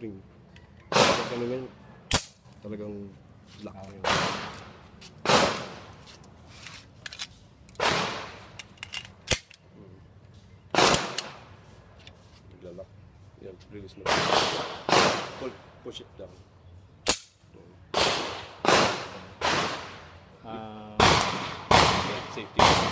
spring. Pag ano ngayon, talagang lock yun. Naglalak. Yan, release mo. Pull, push it down. Ah, okay, safety.